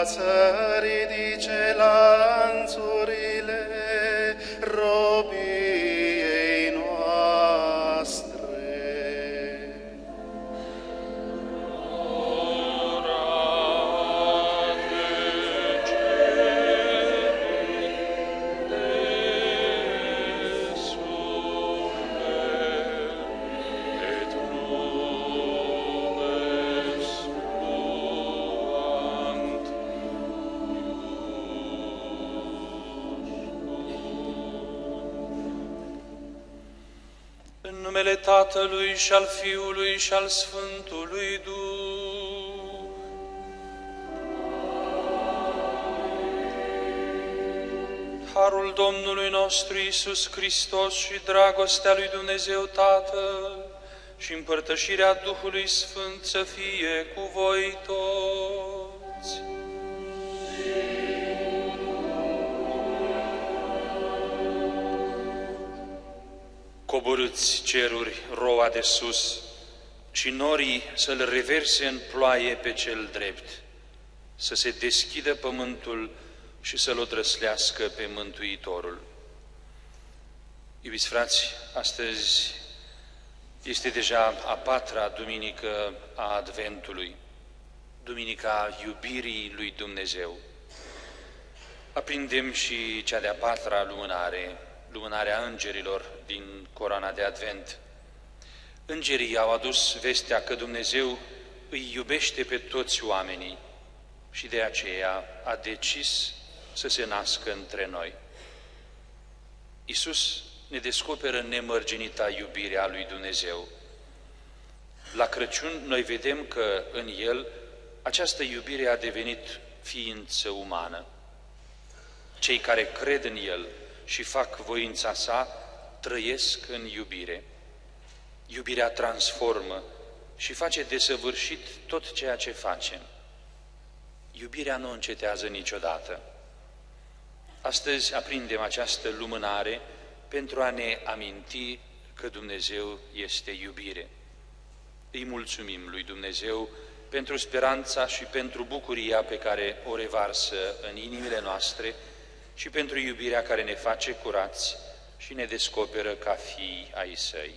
piaceri di și al Fiului și al Sfântului Duh. Harul Domnului nostru Isus Hristos și dragostea lui Dumnezeu Tatăl și împărtășirea Duhului Sfânt să fie cu voi toți. Coborâți ceruri roa de sus și norii să-l reverse în ploaie pe cel drept, să se deschidă pământul și să-l odrăslească pe Mântuitorul. Iubiți frați, astăzi este deja a patra duminică a Adventului, Duminica iubirii lui Dumnezeu. Aprindem și cea de-a patra lumânare, lumânarea îngerilor din coroana de Advent. Îngerii au adus vestea că Dumnezeu îi iubește pe toți oamenii și de aceea a decis să se nască între noi. Isus ne descoperă nemărginita iubirea lui Dumnezeu. La Crăciun noi vedem că în El această iubire a devenit ființă umană. Cei care cred în El și fac voința sa, trăiesc în iubire. Iubirea transformă și face desăvârșit tot ceea ce facem. Iubirea nu încetează niciodată. Astăzi aprindem această lumânare pentru a ne aminti că Dumnezeu este iubire. Îi mulțumim lui Dumnezeu pentru speranța și pentru bucuria pe care o revarsă în inimile noastre și pentru iubirea care ne face curați și ne descoperă ca fii ai săi.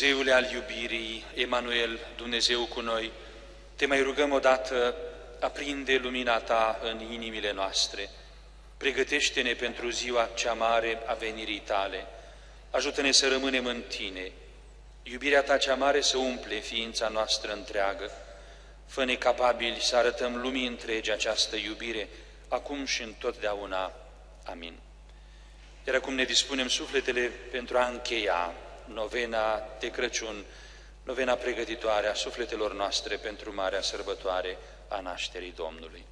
Dumnezeule al iubirii, Emanuel, Dumnezeu cu noi, te mai rugăm odată, aprinde lumina ta în inimile noastre, pregătește-ne pentru ziua cea mare a venirii tale, ajută-ne să rămânem în tine, iubirea ta cea mare să umple ființa noastră întreagă, fă-ne capabili să arătăm lumii întregi această iubire, acum și întotdeauna. Amin. Iar acum ne dispunem sufletele pentru a încheia novena de Crăciun, novena pregătitoare a sufletelor noastre pentru Marea Sărbătoare a nașterii Domnului.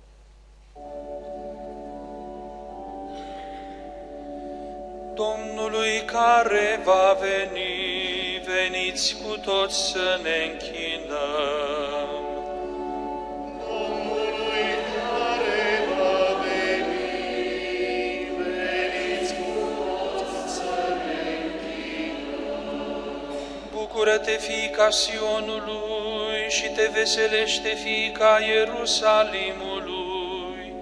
Domnului care va veni, veniți cu toți să ne închinăm. Bucură-te, fiica Sionului, și te veselește, fiica Ierusalimului,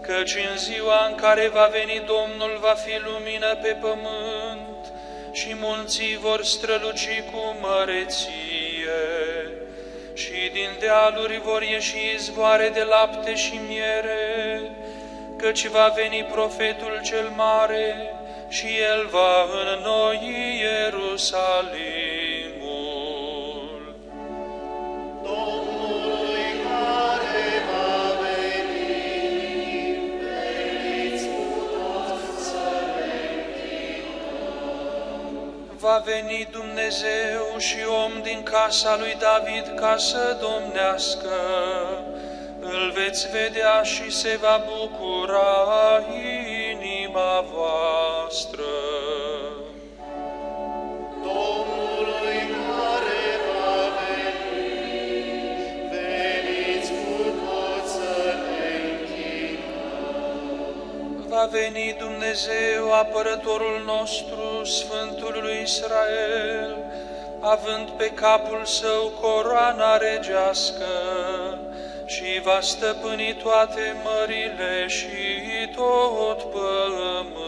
căci în ziua în care va veni Domnul va fi lumină pe pământ și munții vor străluci cu măreție și din dealuri vor ieși izvoare de lapte și miere, căci va veni profetul cel mare și el va înnoi Ierusalimul. Va veni Dumnezeu și om din casa lui David ca să domnească. Îl veți vedea și se va bucura inima voastră. Va veni Dumnezeu, apărătorul nostru, Sfântul lui Israel, având pe capul său coroana regească și va stăpâni toate mările și tot pământul.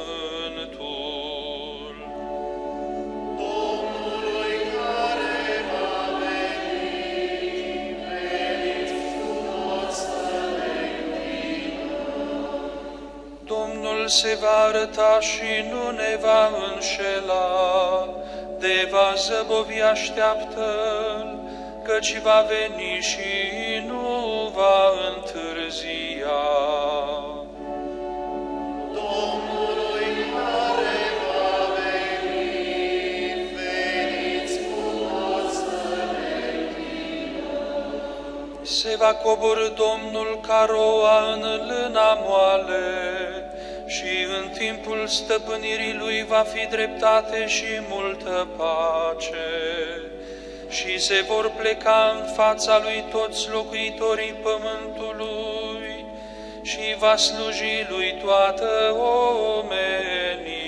Domnul se va arăta și nu ne va înșela, de va zăbovi așteaptă căci va veni și nu va întârzia. Domnului care va veni, veniți cu toți să ne Se va coborâ Domnul ca roa în lâna moale și în timpul stăpânirii Lui va fi dreptate și multă pace. Și se vor pleca în fața Lui toți locuitorii pământului și va sluji Lui toată omenirea.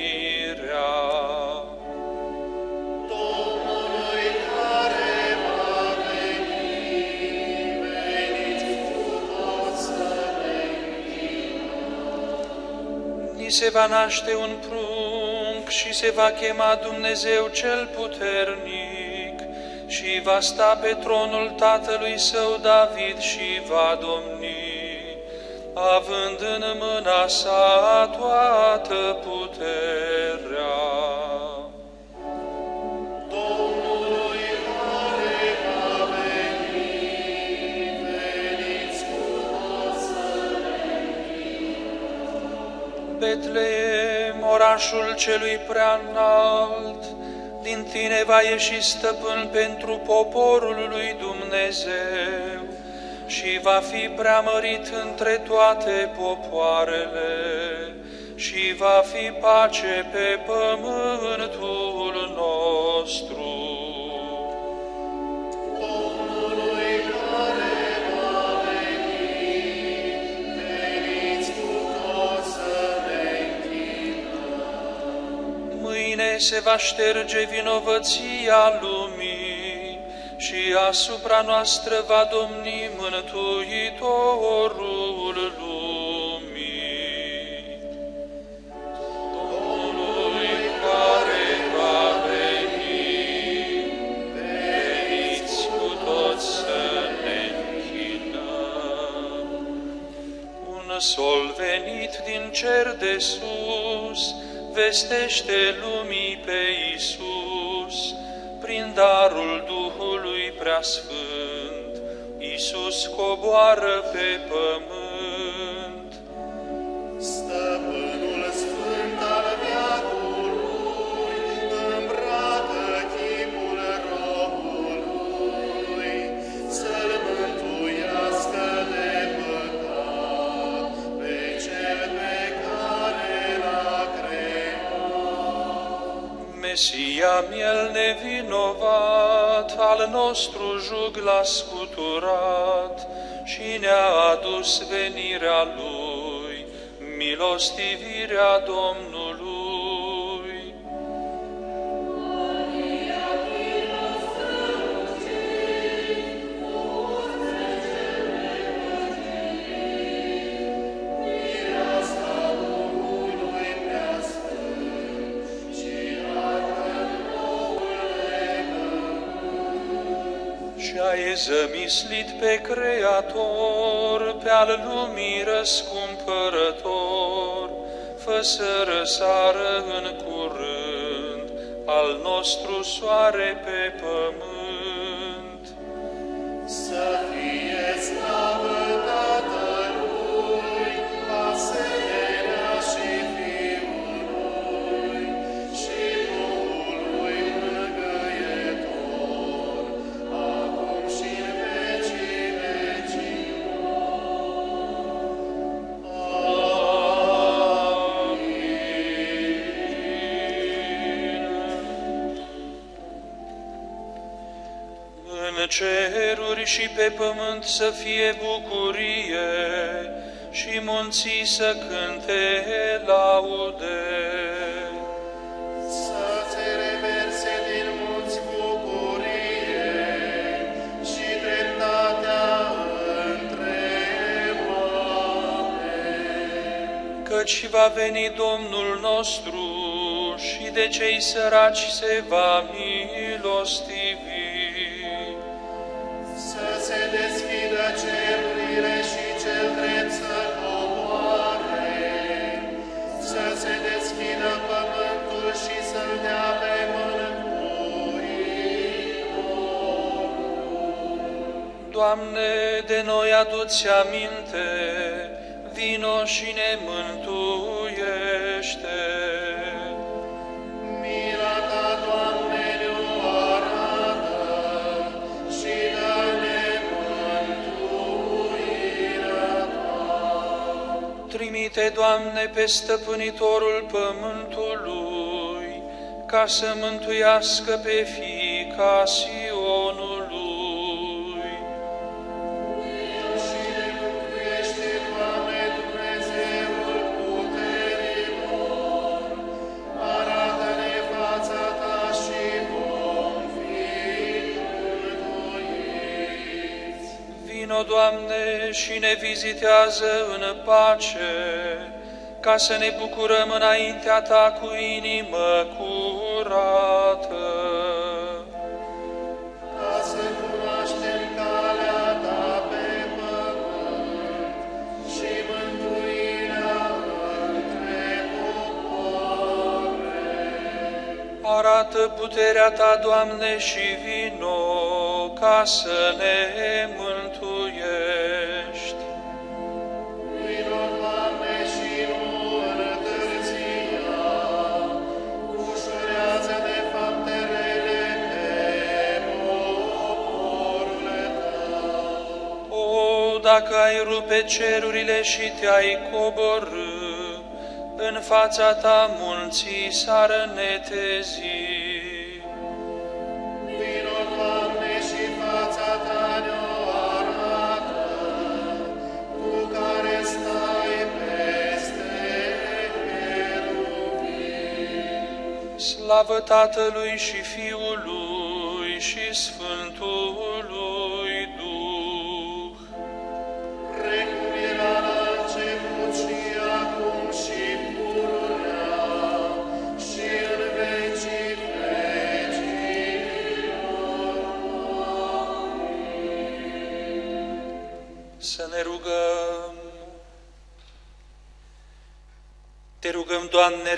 Se va naște un prunc și se va chema Dumnezeu cel puternic și va sta pe tronul tatălui său David și va domni, având în mâna sa toată puterea. Betleem, orașul celui prea înalt, din tine va ieși stăpân pentru poporul lui Dumnezeu și va fi preamărit între toate popoarele și va fi pace pe pământul nostru. Se va șterge vinovăția lumii și asupra noastră va domni Mântuitorul lumii. Domnului care va veni, veniți cu toți să ne închinăm. Un sol venit din cer de sus, vestește lumii pe Isus, prin darul Duhului Preasfânt, Isus coboară pe pământ. Mesia miel nevinovat, al nostru jug l-a scuturat și ne-a adus venirea Lui, milostivirea Domnului. Zămislit pe Creator, pe al lumii răscumpărător, fă să răsară în curând al nostru soare pe pământ. Și pe pământ să fie bucurie și munții să cânte laude. Să se reverse din munți bucurie și dreptatea între oameni. Căci va veni Domnul nostru și de cei săraci se va milostivi. Doamne, de noi aduți aminte, vino și ne mântuiește. Mila ta, Doamne, ne-o arată și dă-ne mântuirea Trimite, Doamne, pe stăpânitorul pământului, ca să mântuiască pe fiica Sionului. Vino, Doamne, și ne vizitează în pace, ca să ne bucurăm înaintea Ta cu inimă curată. Ca să cunoaștem calea ta pe pământ și mântuirea între popoare. Arată puterea Ta, Doamne, și vino ca să ne mântuiești. Dacă ai rupe cerurile și te-ai coborâ, în fața Ta munții s-ar netezi. Vino, Doamne, și fața ta ne-o arată, cu care stai peste cherubini. Slavă Tatălui și Fiului și Sfântului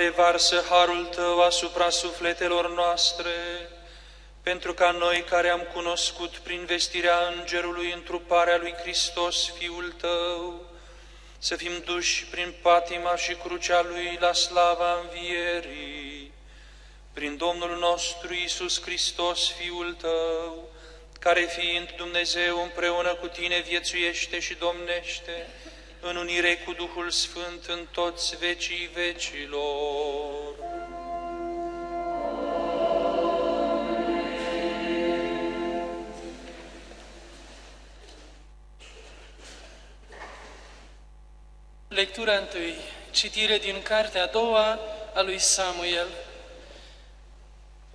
revarsă harul Tău asupra sufletelor noastre, pentru ca noi care am cunoscut prin vestirea Îngerului întruparea lui Hristos, Fiul Tău, să fim duși prin patima și crucea Lui la slava învierii, prin Domnul nostru Isus Hristos, Fiul Tău, care fiind Dumnezeu împreună cu Tine viețuiește și domnește, în unire cu Duhul Sfânt în toți vecii vecilor. Lectura întâi, citire din cartea a doua a lui Samuel.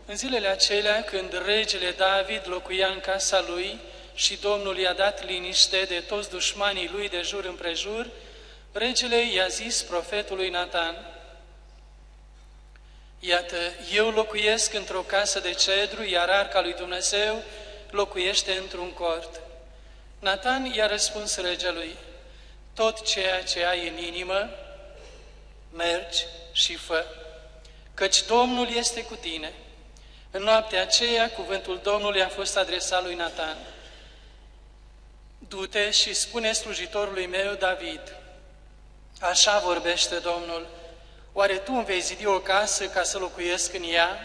În zilele acelea, când regele David locuia în casa lui, și Domnul i-a dat liniște de toți dușmanii lui de jur împrejur, regele i-a zis profetului Nathan, Iată, eu locuiesc într-o casă de cedru, iar arca lui Dumnezeu locuiește într-un cort. Nathan i-a răspuns regelui, tot ceea ce ai în inimă, mergi și fă, căci Domnul este cu tine. În noaptea aceea, cuvântul Domnului a fost adresat lui Nathan. Du-te și spune slujitorului meu David, așa vorbește Domnul, oare tu îmi vei zidi o casă ca să locuiesc în ea?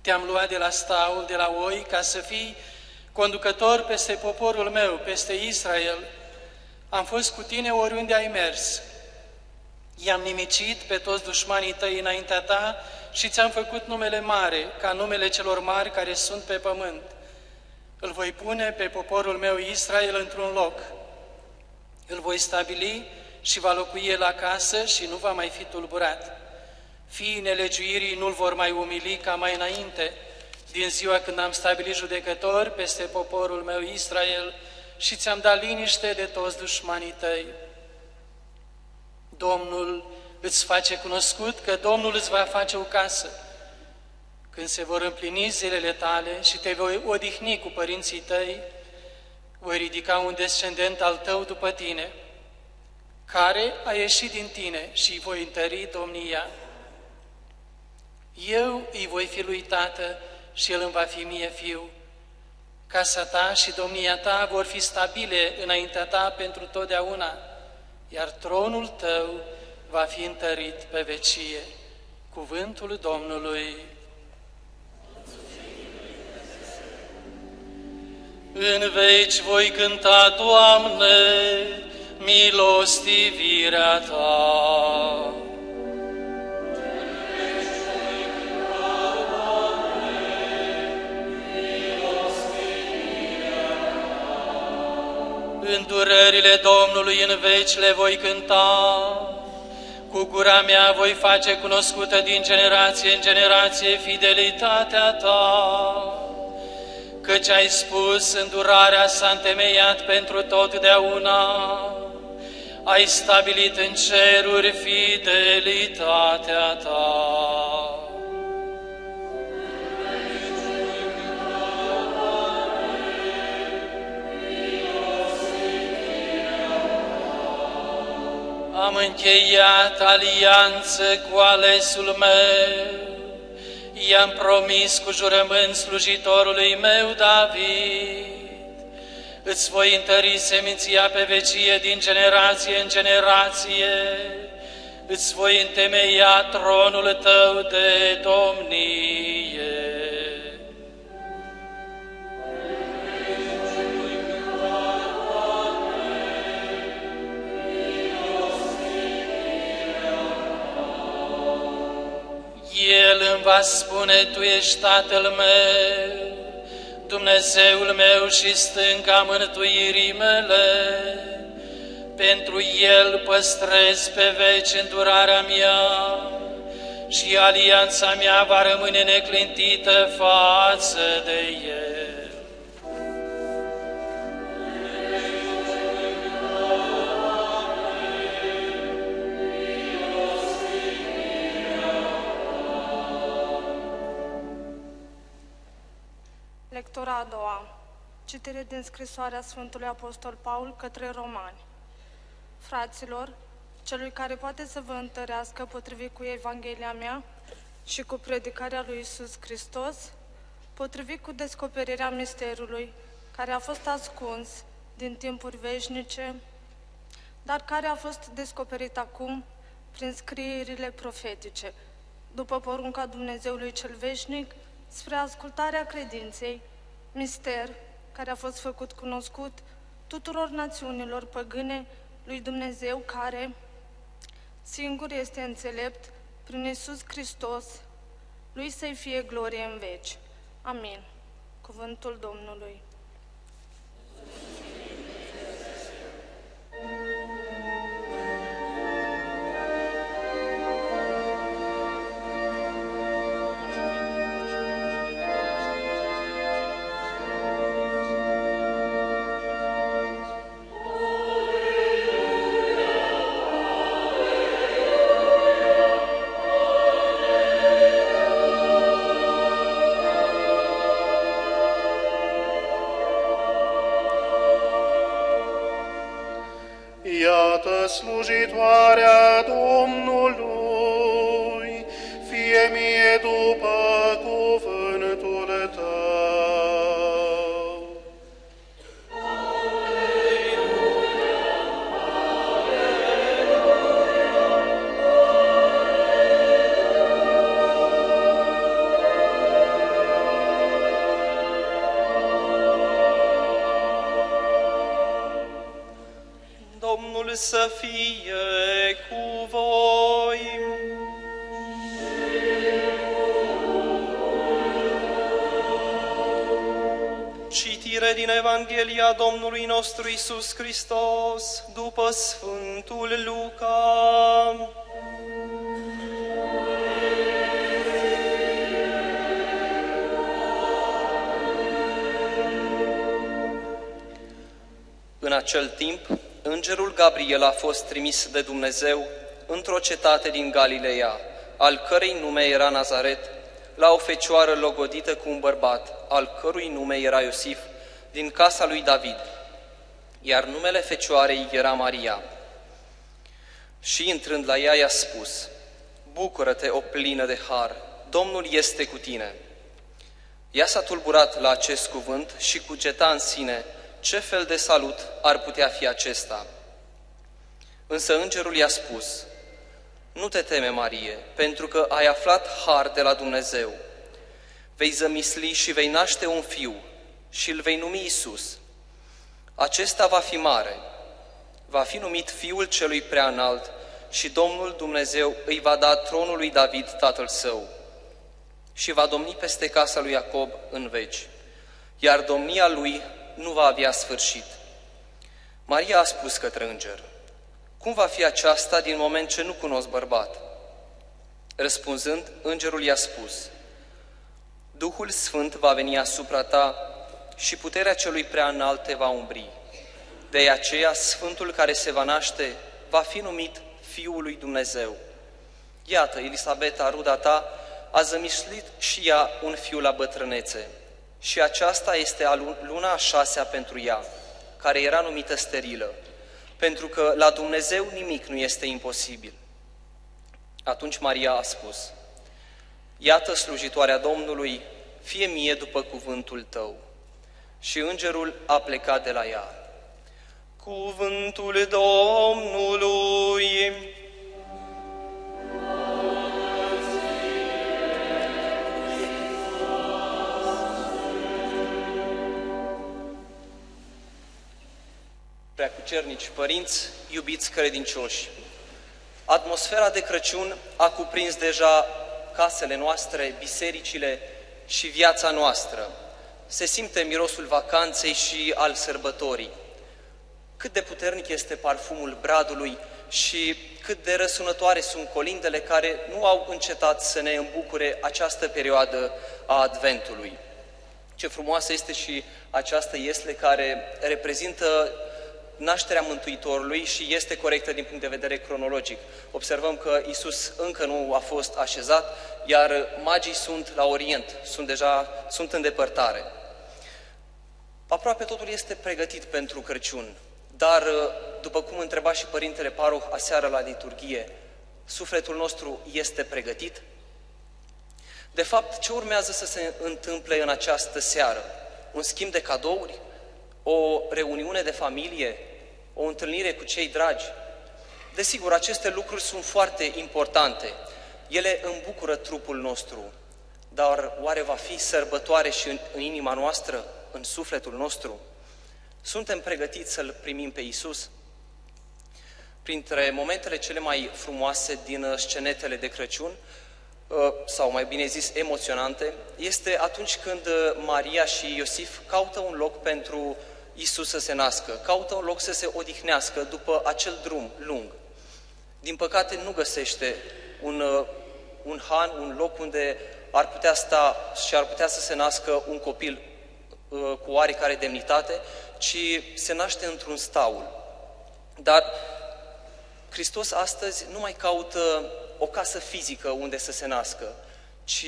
Te-am luat de la staul, de la oi, ca să fii conducător peste poporul meu, peste Israel. Am fost cu tine oriunde ai mers. I-am nimicit pe toți dușmanii tăi înaintea ta și ți-am făcut numele mare, ca numele celor mari care sunt pe pământ. Îl voi pune pe poporul meu Israel într-un loc. Îl voi stabili și va locui el acasă și nu va mai fi tulburat. Fiii nelegiuirii nu-l vor mai umili ca mai înainte, din ziua când am stabilit judecători peste poporul meu Israel și ți-am dat liniște de toți dușmanii tăi. Domnul îți face cunoscut că Domnul îți va face o casă. Când se vor împlini zilele tale și te voi odihni cu părinții tăi, voi ridica un descendent al tău după tine, care a ieșit din tine și îi voi întări domnia. Eu îi voi fi lui tată și el îmi va fi mie fiu. Casa ta și domnia ta vor fi stabile înaintea ta pentru totdeauna, iar tronul tău va fi întărit pe vecie. Cuvântul Domnului. În veci voi cânta, Doamne, milostivirea Ta. Îndurările Domnului în veci le voi cânta, cu gura mea voi face cunoscută din generație în generație fidelitatea Ta, căci ai spus, îndurarea s-a întemeiat pentru totdeauna, ai stabilit în ceruri fidelitatea Ta. am încheiat alianță cu alesul meu, i-am promis cu jurământ slujitorului meu David, îți voi întări seminția pe vecie din generație în generație, îți voi întemeia tronul tău de domnie. El îmi va spune, Tu ești Tatăl meu, Dumnezeul meu și stânca mântuirii mele. Pentru El păstrez pe veci îndurarea mea și alianța mea va rămâne neclintită față de El. Lectura a doua. Citire din scrisoarea Sfântului Apostol Paul către Romani. Fraților, celui care poate să vă întărească potrivit cu Evanghelia mea și cu predicarea lui Isus Hristos, potrivit cu descoperirea misterului care a fost ascuns din timpuri veșnice, dar care a fost descoperit acum prin scrierile profetice, după porunca Dumnezeului cel veșnic, spre ascultarea credinței, mister care a fost făcut cunoscut tuturor națiunilor păgâne lui Dumnezeu care singur este înțelept prin Iisus Hristos, lui să-i fie glorie în veci. Amin. Cuvântul Domnului. Slujitoarea nostru Isus Hristos după Sfântul Luca. În acel timp, îngerul Gabriel a fost trimis de Dumnezeu într-o cetate din Galileea, al cărei nume era Nazaret, la o fecioară logodită cu un bărbat, al cărui nume era Iosif, din casa lui David. Iar numele fecioarei era Maria. Și intrând la ea i-a spus, Bucură-te, o plină de har, Domnul este cu tine. Ea s-a tulburat la acest cuvânt și cugeta în sine ce fel de salut ar putea fi acesta. Însă îngerul i-a spus, Nu te teme, Marie, pentru că ai aflat har de la Dumnezeu. Vei zămisli și vei naște un fiu și îl vei numi Isus. Acesta va fi mare, va fi numit Fiul Celui Prea Înalt și Domnul Dumnezeu îi va da tronul lui David, tatăl său, și va domni peste casa lui Iacob în veci, iar domnia lui nu va avea sfârșit. Maria a spus către înger, cum va fi aceasta din moment ce nu cunosc bărbat? Răspunzând, îngerul i-a spus, Duhul Sfânt va veni asupra ta și puterea celui prea înalt te va umbri. De aceea, Sfântul care se va naște va fi numit Fiul lui Dumnezeu. Iată, Elisabeta, ruda ta, a zămișlit și ea un fiu la bătrânețe. Și aceasta este a luna a șasea pentru ea, care era numită sterilă, pentru că la Dumnezeu nimic nu este imposibil. Atunci Maria a spus, Iată slujitoarea Domnului, fie mie după cuvântul tău. Și îngerul a plecat de la ea. Cuvântul Domnului. Preacucernici părinți, iubiți credincioși, atmosfera de Crăciun a cuprins deja casele noastre, bisericile și viața noastră. Se simte mirosul vacanței și al sărbătorii. Cât de puternic este parfumul bradului și cât de răsunătoare sunt colindele care nu au încetat să ne îmbucure această perioadă a Adventului. Ce frumoasă este și această iesle care reprezintă nașterea Mântuitorului și este corectă din punct de vedere cronologic. Observăm că Isus încă nu a fost așezat, iar magii sunt la Orient, sunt deja sunt în depărtare. Aproape totul este pregătit pentru Crăciun, dar, după cum întreba și Părintele Paroh aseară la liturghie, sufletul nostru este pregătit? De fapt, ce urmează să se întâmple în această seară? Un schimb de cadouri? O reuniune de familie, o întâlnire cu cei dragi. Desigur, aceste lucruri sunt foarte importante. Ele îmbucură trupul nostru, dar oare va fi sărbătoare și în, în inima noastră, în sufletul nostru? Suntem pregătiți să-L primim pe Isus? Printre momentele cele mai frumoase din scenetele de Crăciun, sau mai bine zis emoționante, este atunci când Maria și Iosif caută un loc pentru Isus să se nască, caută un loc să se odihnească după acel drum lung. Din păcate nu găsește un, uh, un han, un loc unde ar putea sta și ar putea să se nască un copil uh, cu oarecare demnitate, ci se naște într-un staul. Dar Hristos astăzi nu mai caută o casă fizică unde să se nască, ci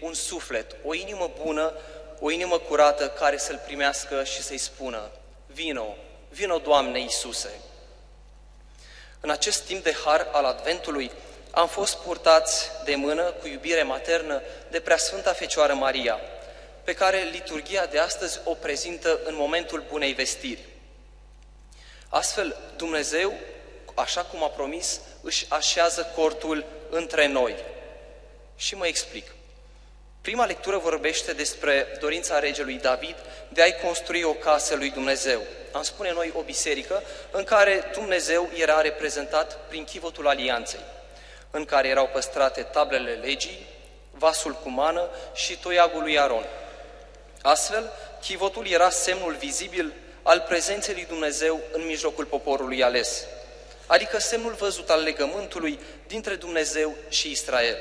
un suflet, o inimă bună o inimă curată care să-L primească și să-i spună, vino, vino Doamne Iisuse. În acest timp de har al Adventului, am fost purtați de mână cu iubire maternă de Preasfânta Fecioară Maria, pe care liturgia de astăzi o prezintă în momentul bunei vestiri. Astfel, Dumnezeu, așa cum a promis, își așează cortul între noi. Și mă explic. Prima lectură vorbește despre dorința regelui David de a-i construi o casă lui Dumnezeu. Am spune noi o biserică în care Dumnezeu era reprezentat prin chivotul alianței, în care erau păstrate tablele legii, vasul cu mană și toiagul lui Aron. Astfel, chivotul era semnul vizibil al prezenței lui Dumnezeu în mijlocul poporului ales, adică semnul văzut al legământului dintre Dumnezeu și Israel.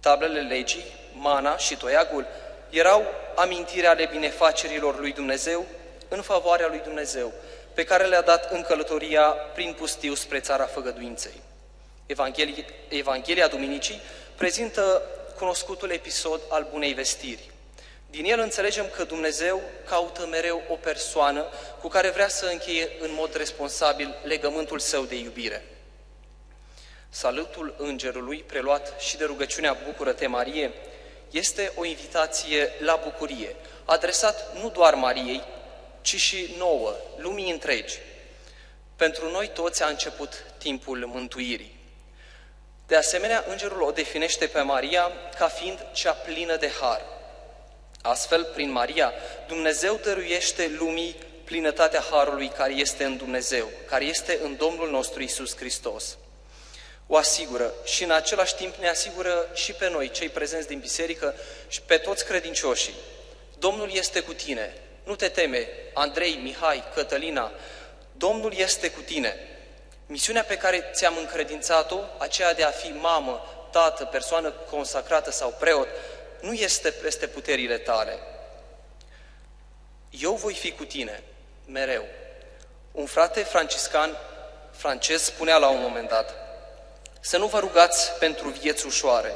Tablele legii, mana și toiagul erau amintirea ale binefacerilor lui Dumnezeu în favoarea lui Dumnezeu, pe care le-a dat în călătoria prin pustiu spre țara făgăduinței. Evanghelia, Evanghelia Duminicii prezintă cunoscutul episod al bunei vestiri. Din el înțelegem că Dumnezeu caută mereu o persoană cu care vrea să încheie în mod responsabil legământul său de iubire. Salutul îngerului, preluat și de rugăciunea Bucură-te, Marie, este o invitație la bucurie, adresat nu doar Mariei, ci și nouă, lumii întregi. Pentru noi toți a început timpul mântuirii. De asemenea, îngerul o definește pe Maria ca fiind cea plină de har. Astfel, prin Maria, Dumnezeu dăruiește lumii plinătatea harului care este în Dumnezeu, care este în Domnul nostru Isus Hristos o asigură și în același timp ne asigură și pe noi, cei prezenți din biserică și pe toți credincioșii. Domnul este cu tine, nu te teme, Andrei, Mihai, Cătălina, Domnul este cu tine. Misiunea pe care ți-am încredințat-o, aceea de a fi mamă, tată, persoană consacrată sau preot, nu este peste puterile tale. Eu voi fi cu tine, mereu. Un frate franciscan francez spunea la un moment dat, să nu vă rugați pentru vieți ușoare,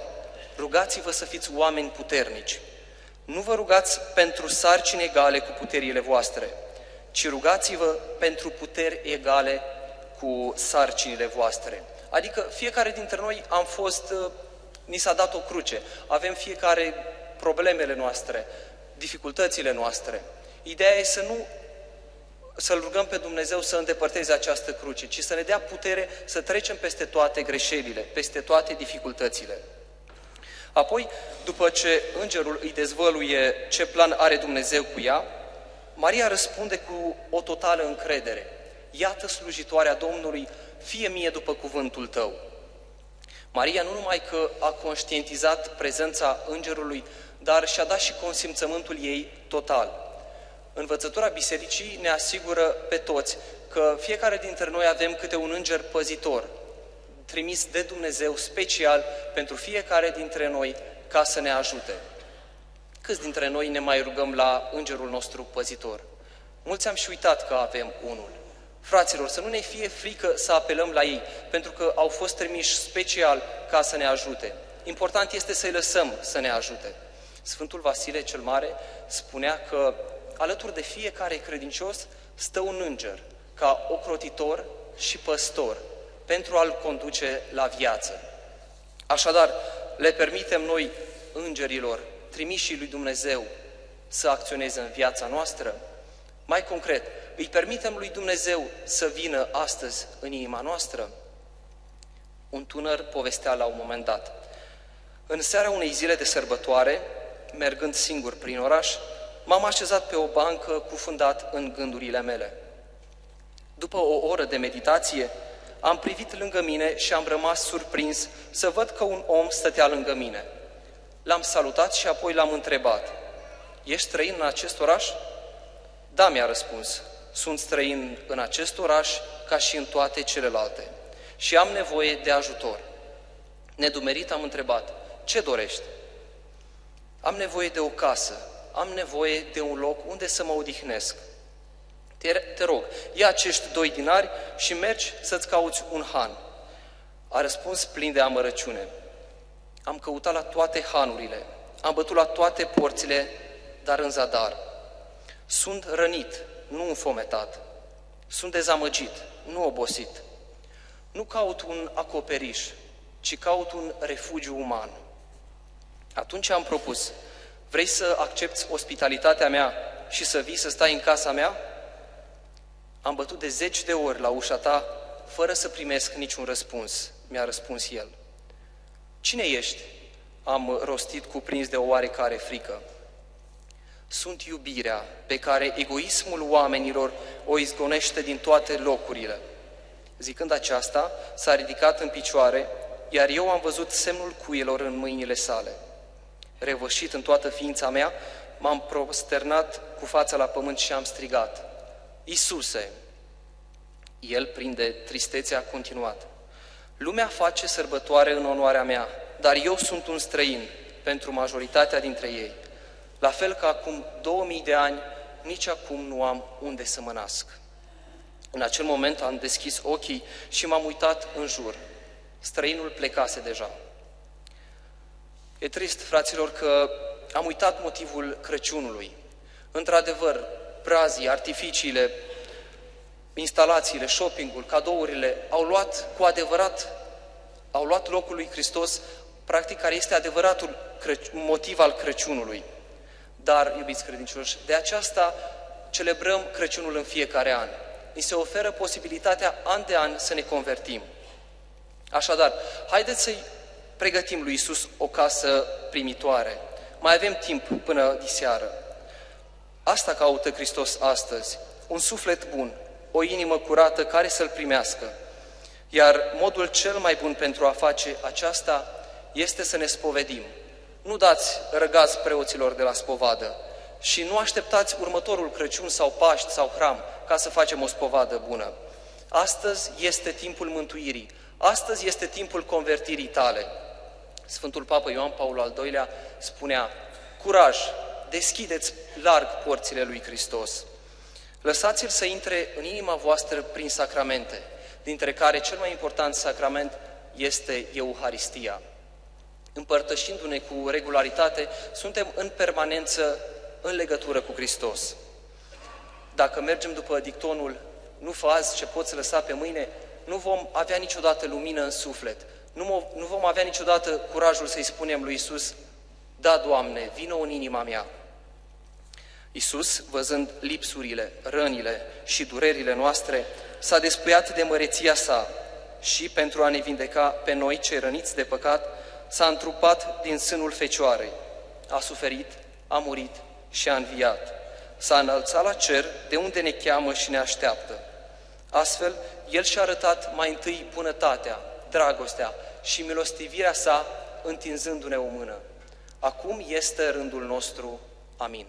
rugați-vă să fiți oameni puternici. Nu vă rugați pentru sarcini egale cu puterile voastre, ci rugați-vă pentru puteri egale cu sarcinile voastre. Adică fiecare dintre noi am fost, uh, ni s-a dat o cruce, avem fiecare problemele noastre, dificultățile noastre. Ideea e să nu să-L rugăm pe Dumnezeu să îndepărteze această cruce, ci să ne dea putere să trecem peste toate greșelile, peste toate dificultățile. Apoi, după ce îngerul îi dezvăluie ce plan are Dumnezeu cu ea, Maria răspunde cu o totală încredere. Iată slujitoarea Domnului, fie mie după cuvântul tău. Maria nu numai că a conștientizat prezența îngerului, dar și-a dat și consimțământul ei total. Învățătura Bisericii ne asigură pe toți că fiecare dintre noi avem câte un înger păzitor, trimis de Dumnezeu special pentru fiecare dintre noi ca să ne ajute. Câți dintre noi ne mai rugăm la îngerul nostru păzitor? Mulți am și uitat că avem unul. Fraților, să nu ne fie frică să apelăm la ei, pentru că au fost trimiși special ca să ne ajute. Important este să-i lăsăm să ne ajute. Sfântul Vasile cel Mare spunea că alături de fiecare credincios stă un înger, ca ocrotitor și păstor, pentru a-l conduce la viață. Așadar, le permitem noi, îngerilor, trimișii lui Dumnezeu, să acționeze în viața noastră? Mai concret, îi permitem lui Dumnezeu să vină astăzi în inima noastră? Un tânăr povestea la un moment dat. În seara unei zile de sărbătoare, mergând singur prin oraș, m-am așezat pe o bancă cufundat în gândurile mele. După o oră de meditație, am privit lângă mine și am rămas surprins să văd că un om stătea lângă mine. L-am salutat și apoi l-am întrebat, Ești străin în acest oraș? Da, mi-a răspuns, sunt străin în acest oraș ca și în toate celelalte și am nevoie de ajutor. Nedumerit am întrebat, ce dorești? Am nevoie de o casă, am nevoie de un loc unde să mă odihnesc. Te, te rog, ia acești doi dinari și mergi să-ți cauți un han. A răspuns plin de amărăciune. Am căutat la toate hanurile, am bătut la toate porțile, dar în zadar. Sunt rănit, nu înfometat. Sunt dezamăgit, nu obosit. Nu caut un acoperiș, ci caut un refugiu uman. Atunci am propus, vrei să accepti ospitalitatea mea și să vii să stai în casa mea? Am bătut de zeci de ori la ușa ta, fără să primesc niciun răspuns, mi-a răspuns el. Cine ești? Am rostit cuprins de o oarecare frică. Sunt iubirea pe care egoismul oamenilor o izgonește din toate locurile. Zicând aceasta, s-a ridicat în picioare, iar eu am văzut semnul cuielor în mâinile sale. Revășit în toată ființa mea, m-am prosternat cu fața la pământ și am strigat, Isuse! El, prinde tristețea, a continuat. Lumea face sărbătoare în onoarea mea, dar eu sunt un străin pentru majoritatea dintre ei. La fel ca acum 2000 de ani, nici acum nu am unde să mă nasc. În acel moment am deschis ochii și m-am uitat în jur. Străinul plecase deja. E trist, fraților, că am uitat motivul Crăciunului. Într-adevăr, brazii, artificiile, instalațiile, shoppingul, cadourile au luat cu adevărat, au luat locul lui Hristos, practic care este adevăratul motiv al Crăciunului. Dar, iubiți credincioși, de aceasta celebrăm Crăciunul în fiecare an. Ni se oferă posibilitatea an de an să ne convertim. Așadar, haideți să-i pregătim lui Isus o casă primitoare. Mai avem timp până diseară. Asta caută Hristos astăzi, un suflet bun, o inimă curată care să-L primească. Iar modul cel mai bun pentru a face aceasta este să ne spovedim. Nu dați răgați preoților de la spovadă și nu așteptați următorul Crăciun sau Paști sau Hram ca să facem o spovadă bună. Astăzi este timpul mântuirii, astăzi este timpul convertirii tale. Sfântul Papă Ioan Paul al II-lea spunea, curaj, deschideți larg porțile lui Hristos. Lăsați-l să intre în inima voastră prin sacramente, dintre care cel mai important sacrament este Euharistia. Împărtășindu-ne cu regularitate, suntem în permanență în legătură cu Hristos. Dacă mergem după dictonul nu fă azi ce poți lăsa pe mâine, nu vom avea niciodată lumină în suflet, nu, nu vom avea niciodată curajul să-i spunem lui Isus, da, Doamne, vină în inima mea. Isus, văzând lipsurile, rănile și durerile noastre, s-a despuiat de măreția sa și, pentru a ne vindeca pe noi, cei răniți de păcat, s-a întrupat din sânul Fecioarei, a suferit, a murit și a înviat. S-a înălțat la cer, de unde ne cheamă și ne așteaptă. Astfel, El și-a arătat mai întâi bunătatea, dragostea și milostivirea sa, întinzându-ne o mână. Acum este rândul nostru. Amin.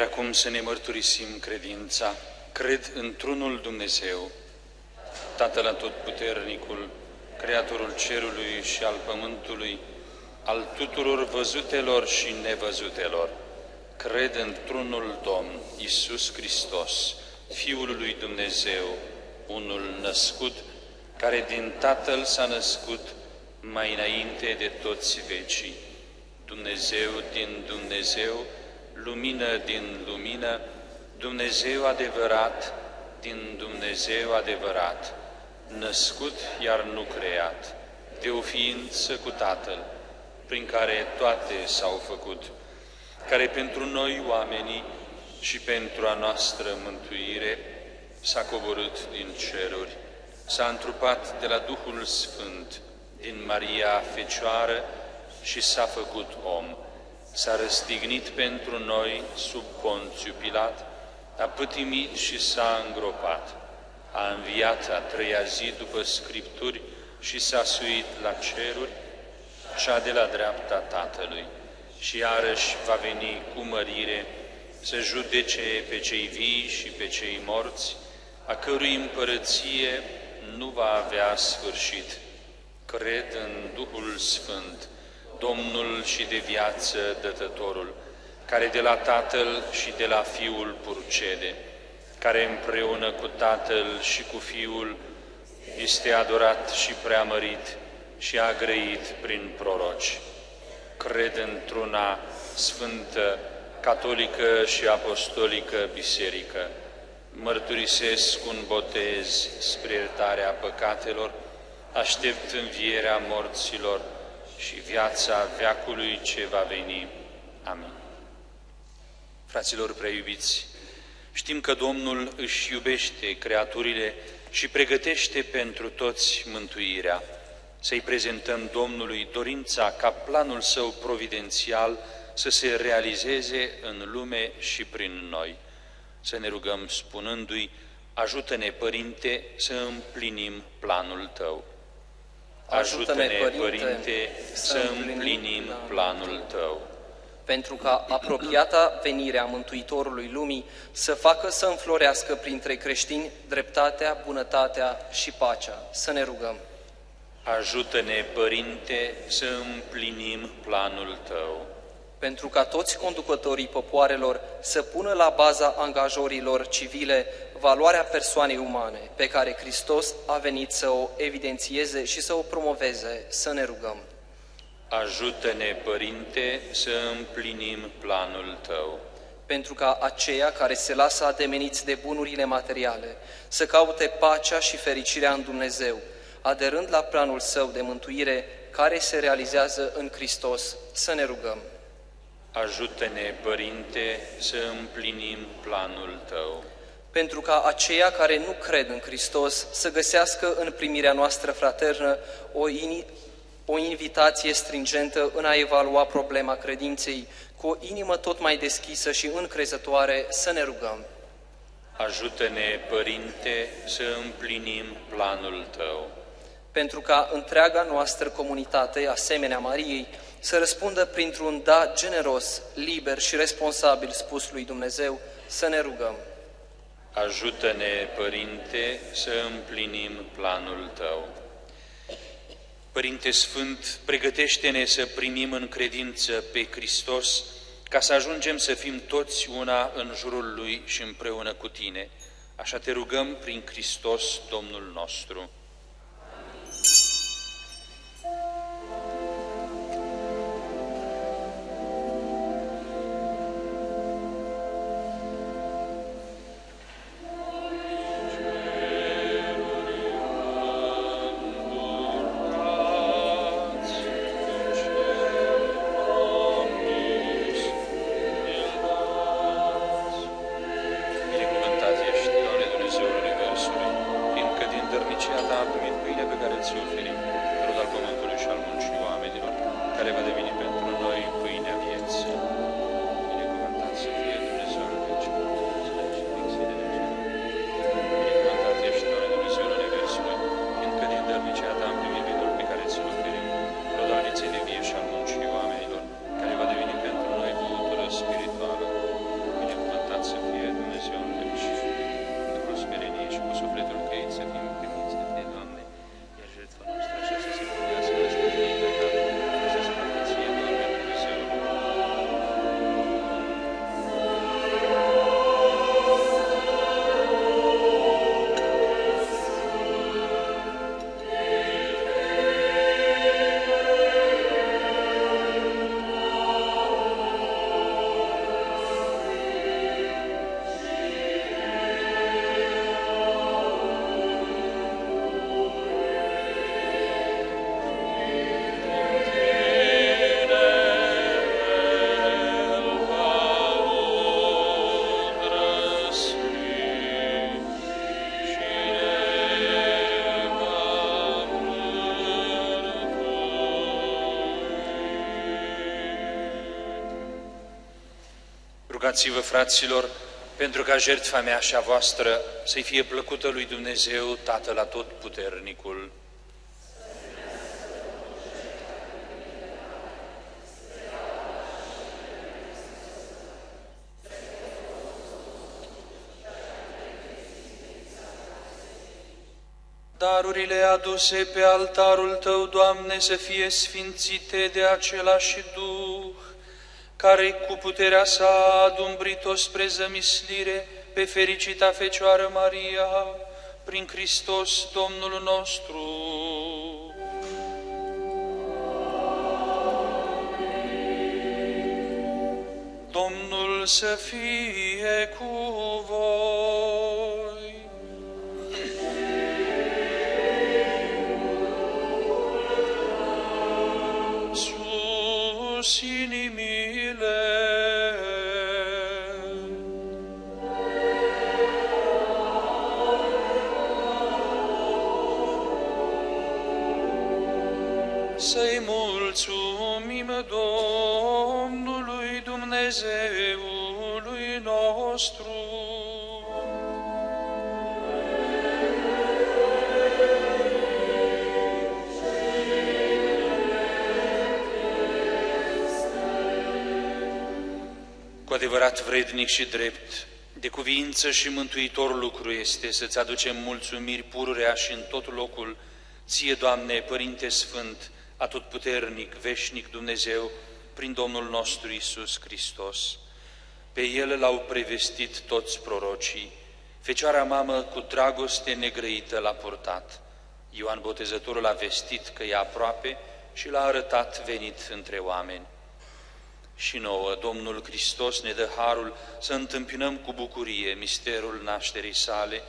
Iar acum să ne mărturisim credința. Cred într-unul Dumnezeu, Tatăl Atotputernicul, Creatorul Cerului și al Pământului, al tuturor văzutelor și nevăzutelor. Cred într-unul Domn, Iisus Hristos, Fiul lui Dumnezeu, unul născut, care din Tatăl s-a născut mai înainte de toți vecii. Dumnezeu din Dumnezeu, lumină din lumină, Dumnezeu adevărat din Dumnezeu adevărat, născut iar nu creat, de o ființă cu Tatăl, prin care toate s-au făcut, care pentru noi oamenii și pentru a noastră mântuire s-a coborât din ceruri, s-a întrupat de la Duhul Sfânt, din Maria Fecioară și s-a făcut om s-a răstignit pentru noi sub Ponțiu Pilat, a pătimit și s-a îngropat, a înviat a treia zi după Scripturi și s-a suit la ceruri, cea de la dreapta Tatălui, și iarăși va veni cu mărire să judece pe cei vii și pe cei morți, a cărui împărăție nu va avea sfârșit. Cred în Duhul Sfânt, Domnul și de viață dătătorul, care de la Tatăl și de la Fiul purcede, care împreună cu Tatăl și cu Fiul este adorat și preamărit și a grăit prin proroci. Cred într-una sfântă, catolică și apostolică biserică. Mărturisesc un botez spre iertarea păcatelor, aștept învierea morților și viața veacului ce va veni. Amin. Fraților preiubiți, știm că Domnul își iubește creaturile și pregătește pentru toți mântuirea. Să-i prezentăm Domnului dorința ca planul său providențial să se realizeze în lume și prin noi. Să ne rugăm spunându-i, ajută-ne, Părinte, să împlinim planul Tău. Ajută-ne, Părinte, să împlinim planul Tău pentru ca apropiata venirea Mântuitorului lumii să facă să înflorească printre creștini dreptatea, bunătatea și pacea. Să ne rugăm. Ajută-ne, Părinte, să împlinim planul Tău. Pentru ca toți conducătorii popoarelor să pună la baza angajorilor civile valoarea persoanei umane, pe care Hristos a venit să o evidențieze și să o promoveze, să ne rugăm. Ajută-ne, Părinte, să împlinim planul Tău. Pentru ca aceia care se lasă ademeniți de bunurile materiale să caute pacea și fericirea în Dumnezeu, aderând la planul Său de mântuire care se realizează în Hristos, să ne rugăm. Ajută-ne, Părinte, să împlinim planul Tău. Pentru ca aceia care nu cred în Hristos să găsească în primirea noastră fraternă o, o invitație stringentă în a evalua problema credinței cu o inimă tot mai deschisă și încrezătoare să ne rugăm. Ajută-ne, Părinte, să împlinim planul Tău. Pentru ca întreaga noastră comunitate, asemenea Mariei, să răspundă printr-un da generos, liber și responsabil spus lui Dumnezeu, să ne rugăm. Ajută-ne, Părinte, să împlinim planul Tău. Părinte Sfânt, pregătește-ne să primim în credință pe Hristos, ca să ajungem să fim toți una în jurul Lui și împreună cu Tine. Așa te rugăm prin Hristos, Domnul nostru. Rugați-vă, fraților, pentru ca jertfa mea și a voastră să-i fie plăcută lui Dumnezeu, Tatăl Atotputernicul. Darurile aduse pe altarul Tău, Doamne, să fie sfințite de același Duh, care cu puterea sa a adumbrit-o spre zămislire pe fericita Fecioară Maria, prin Hristos Domnul nostru. Domnul să fie cu voi. Adevărat vrednic și drept, de cuvință și mântuitor lucru este să-ți aducem mulțumiri pururea și în tot locul, ție, Doamne, Părinte Sfânt, atotputernic, veșnic Dumnezeu, prin Domnul nostru Isus Hristos. Pe El l-au prevestit toți prorocii, Fecioara mamă cu dragoste negrăită l-a purtat. Ioan Botezătorul a vestit că e aproape și l-a arătat venit între oameni. Și nouă, Domnul Hristos ne dă harul să întâmpinăm cu bucurie misterul nașterii sale,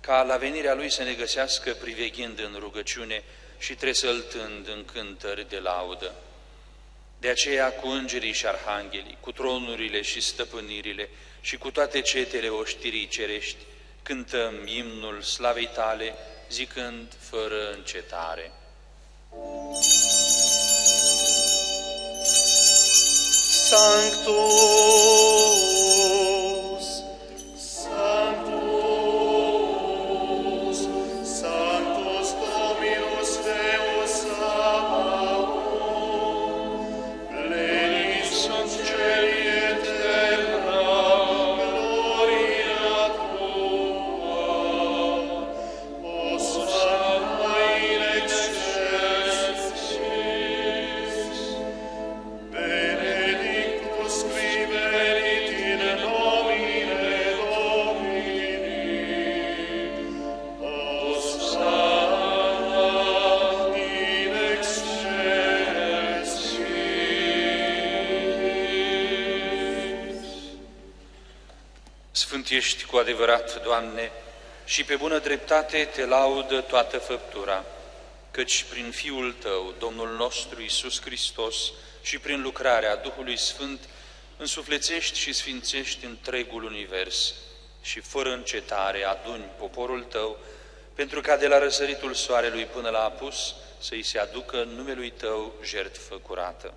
ca la venirea Lui să ne găsească priveghind în rugăciune și tresăltând în cântări de laudă. De aceea, cu îngerii și arhanghelii, cu tronurile și stăpânirile și cu toate cetele oștirii cerești, cântăm imnul slavei tale, zicând fără încetare. Sanctus, Sfânt ești cu adevărat, Doamne, și pe bună dreptate te laudă toată făptura, căci prin Fiul Tău, Domnul nostru Isus Hristos, și prin lucrarea Duhului Sfânt, însuflețești și sfințești întregul univers și fără încetare aduni poporul Tău, pentru ca de la răsăritul soarelui până la apus să-i se aducă numelui Tău jertfă curată.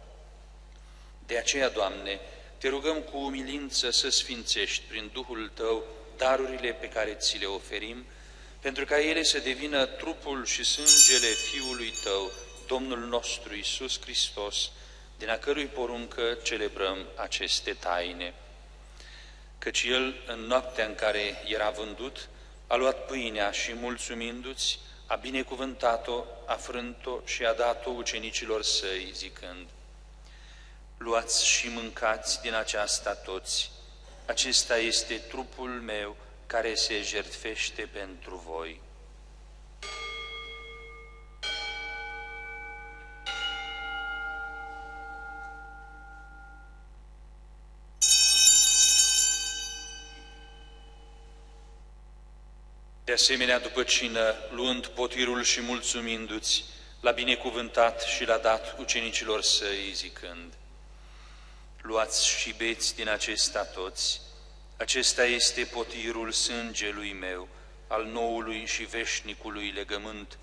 De aceea, Doamne, te rugăm cu umilință să sfințești prin Duhul Tău darurile pe care ți le oferim, pentru ca ele să devină trupul și sângele Fiului Tău, Domnul nostru Isus Hristos, din a cărui poruncă celebrăm aceste taine. Căci El, în noaptea în care era vândut, a luat pâinea și, mulțumindu-ți, a binecuvântat-o, a frânt-o și a dat-o ucenicilor săi, zicând, Luați și mâncați din aceasta toți, acesta este trupul meu care se jertfește pentru voi. De asemenea, după cină, luând potirul și mulțumindu-ți, l-a binecuvântat și l-a dat ucenicilor săi, zicând, Luați și beți din acesta toți, acesta este potirul sângelui meu, al noului și veșnicului legământ,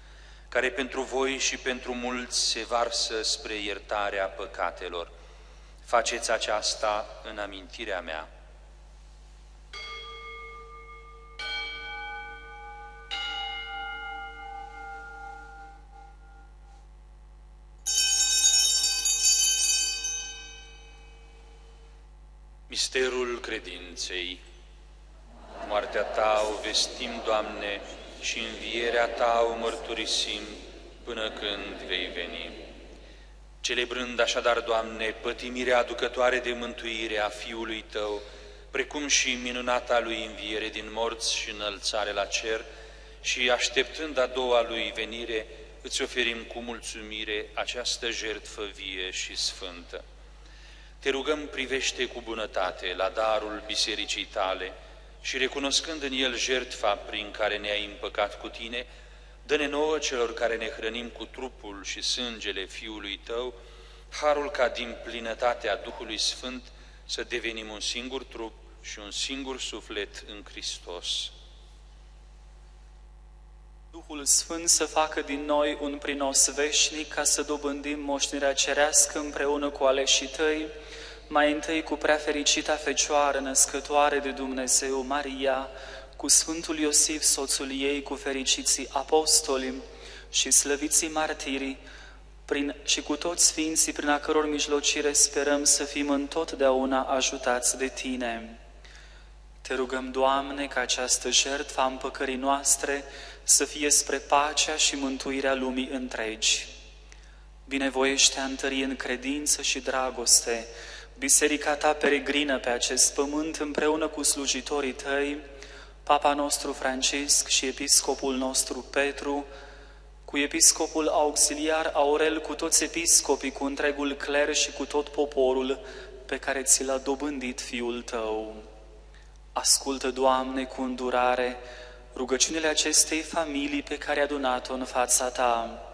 care pentru voi și pentru mulți se varsă spre iertarea păcatelor. Faceți aceasta în amintirea mea. Misterul credinței. Moartea Ta o vestim, Doamne, și învierea ta o mărturisim până când vei veni. Celebrând așadar, Doamne, pătimirea aducătoare de mântuire a Fiului Tău, precum și minunata Lui înviere din morți și înălțare la cer, și așteptând a doua Lui venire, îți oferim cu mulțumire această jertfă vie și sfântă. Te rugăm, privește cu bunătate la darul bisericii tale și recunoscând în el jertfa prin care ne-ai împăcat cu tine, dă-ne nouă celor care ne hrănim cu trupul și sângele Fiului Tău, harul ca din plinătatea Duhului Sfânt să devenim un singur trup și un singur suflet în Hristos. Duhul Sfânt să facă din noi un prinos veșnic ca să dobândim moșnirea cerească împreună cu aleșii tăi, mai întâi cu prea fericita Fecioară născătoare de Dumnezeu, Maria, cu Sfântul Iosif, soțul ei, cu fericiții apostoli și slăviții martirii, prin, și cu toți sfinții prin a căror mijlocire sperăm să fim întotdeauna ajutați de Tine. Te rugăm, Doamne, ca această jertfă a împăcării noastre să fie spre pacea și mântuirea lumii întregi. Binevoiește a întări în credință și dragoste biserica ta peregrină pe acest pământ împreună cu slujitorii tăi, Papa nostru Francisc și Episcopul nostru Petru, cu Episcopul auxiliar Aurel, cu toți episcopii, cu întregul cler și cu tot poporul pe care ți l-a dobândit Fiul Tău. Ascultă, Doamne, cu îndurare rugăciunile acestei familii pe care a adunat-o în fața Ta.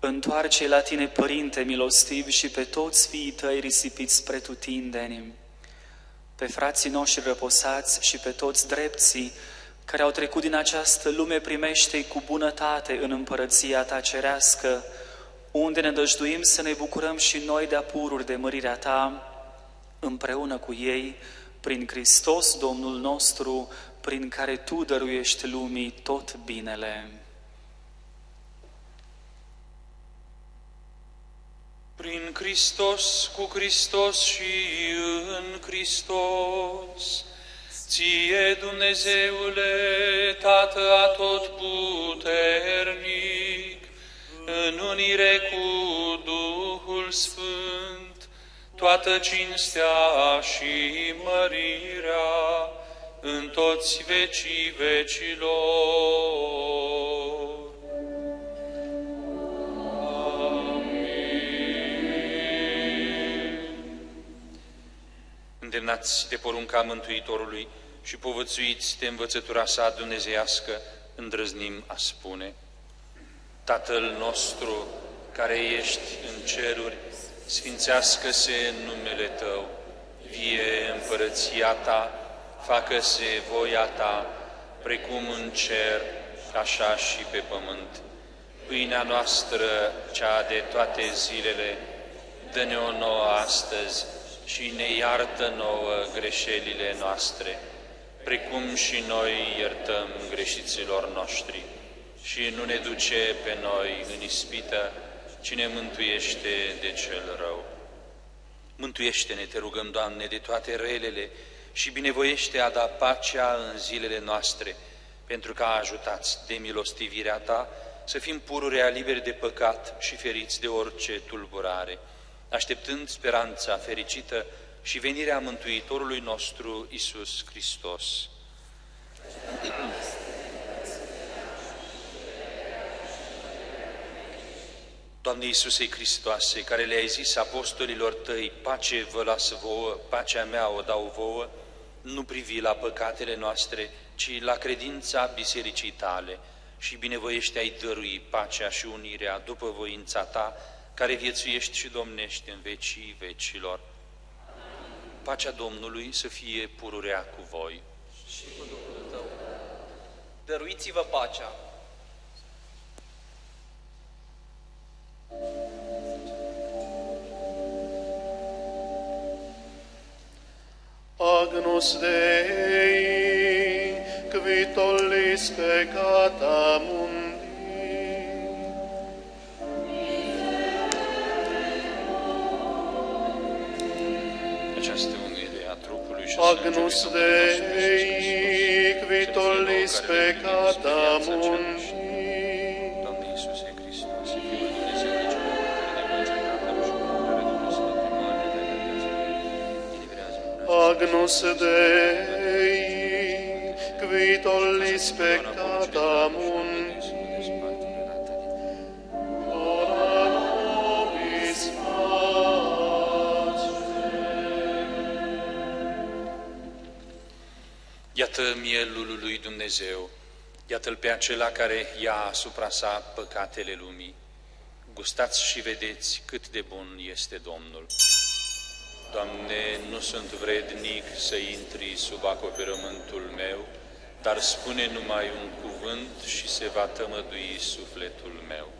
Întoarce la Tine, Părinte milostiv, și pe toți fiii Tăi risipiți spre Tutindeni, pe frații noștri răposați și pe toți drepții care au trecut din această lume, primește cu bunătate în împărăția Ta cerească, unde ne dăjduim să ne bucurăm și noi de apururi de mărirea Ta, împreună cu ei, prin Hristos Domnul nostru, prin care Tu dăruiești lumii tot binele. Prin Hristos, cu Hristos și în Hristos, Ție, Dumnezeule, Tată tot puternic, în unire cu Duhul Sfânt, toată cinstea și mărirea, în toți vecii vecilor. Îndemnați de porunca Mântuitorului și povățuiți de învățătura sa dumnezeiască, îndrăznim a spune, Tatăl nostru care ești în ceruri, sfințească-se numele Tău, vie împărăția Ta, facă-se voia Ta, precum în cer, așa și pe pământ. Pâinea noastră, cea de toate zilele, dă-ne-o nouă astăzi și ne iartă nouă greșelile noastre, precum și noi iertăm greșiților noștri. Și nu ne duce pe noi în ispită, ci ne mântuiește de cel rău. Mântuiește-ne, te rugăm, Doamne, de toate relele și binevoiește a da pacea în zilele noastre, pentru că ajutați de milostivirea Ta să fim pururea liberi de păcat și feriți de orice tulburare, așteptând speranța fericită și venirea Mântuitorului nostru, Isus Hristos. Doamne Iisuse Hristoase, care le-ai zis apostolilor tăi, pace vă las vouă, pacea mea o dau vouă, nu privi la păcatele noastre, ci la credința bisericii tale și binevoiește ai dărui pacea și unirea după voința ta, care viețuiești și domnești în vecii vecilor. Pacea Domnului să fie pururea cu voi. Și cu Duhul Tău. Dăruiți-vă pacea. Agnus Dei, qui tollis peccata mundi, Agnus Dei, vitolis peccata mundi. Agnus Dei, vitolis peccata mundi. Iată mielul lui Dumnezeu, iată-l pe acela care ia asupra sa păcatele lumii. Gustați și vedeți cât de bun este Domnul. Doamne, nu sunt vrednic să intri sub acoperământul meu, dar spune numai un cuvânt și se va tămădui sufletul meu.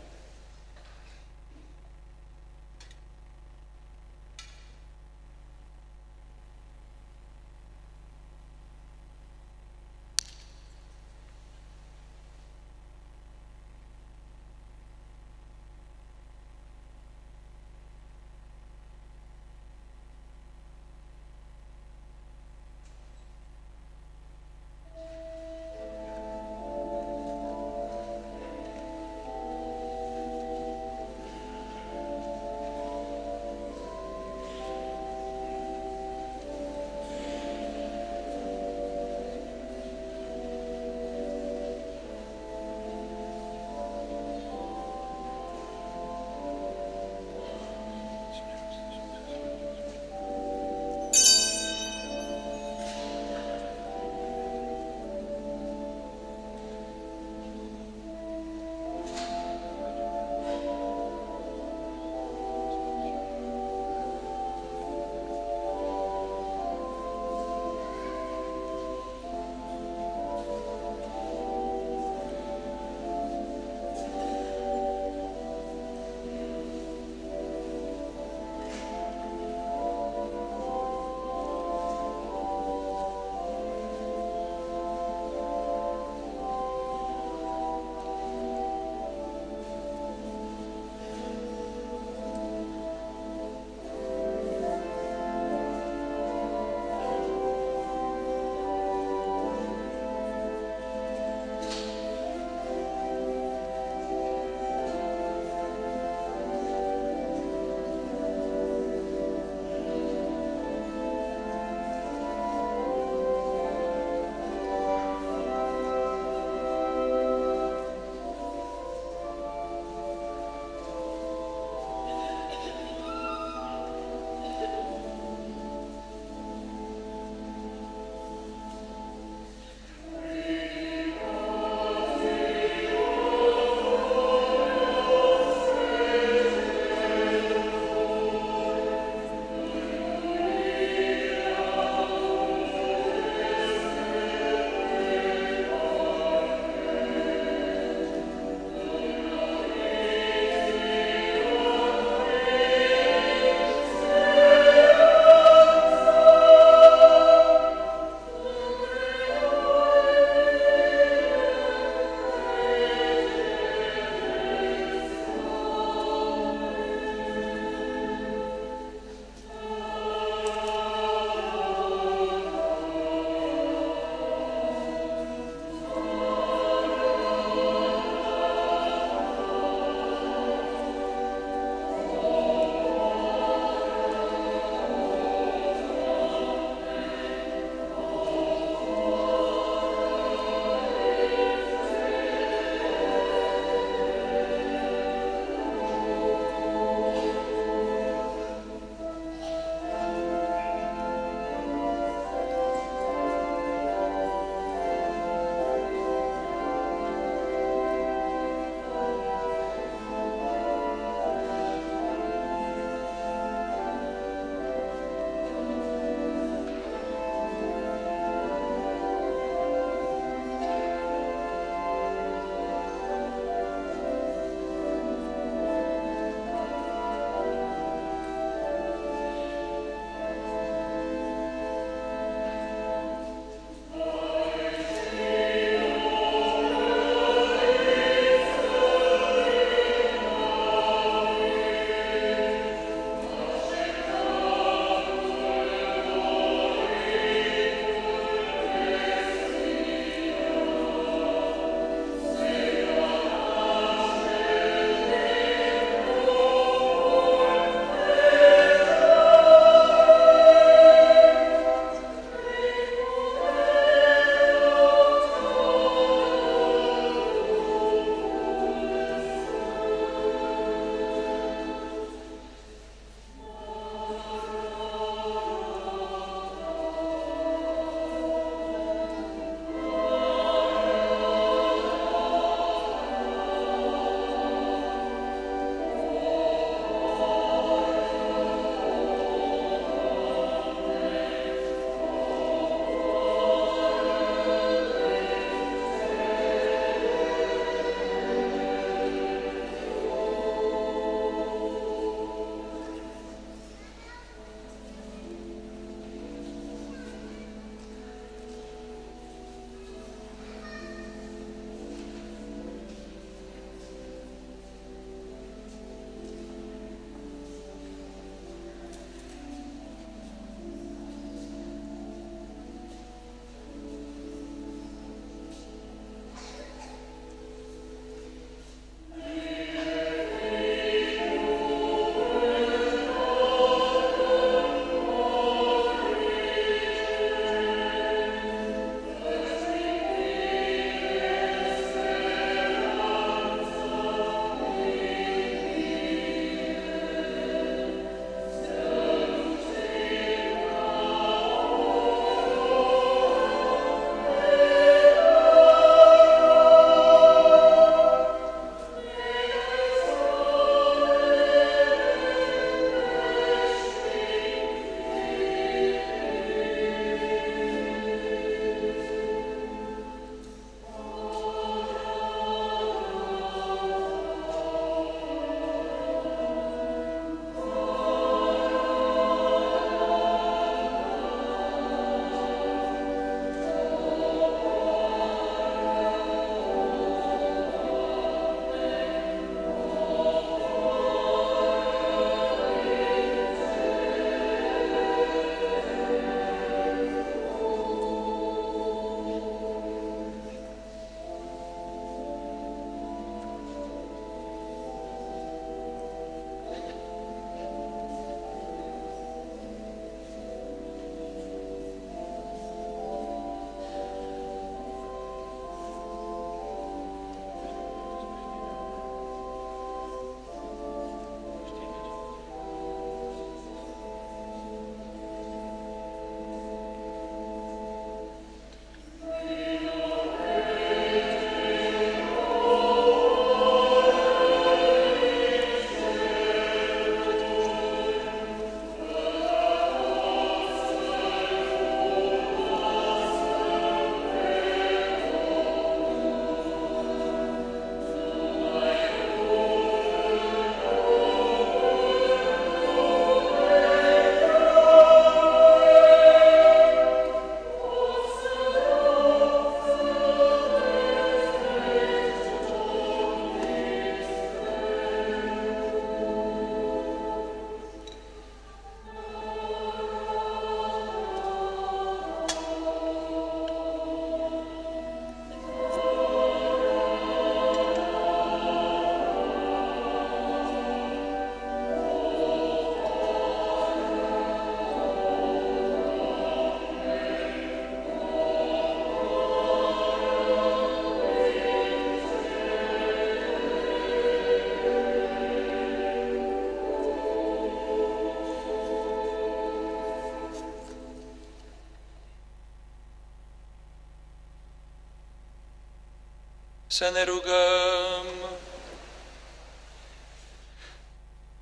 Să ne rugăm.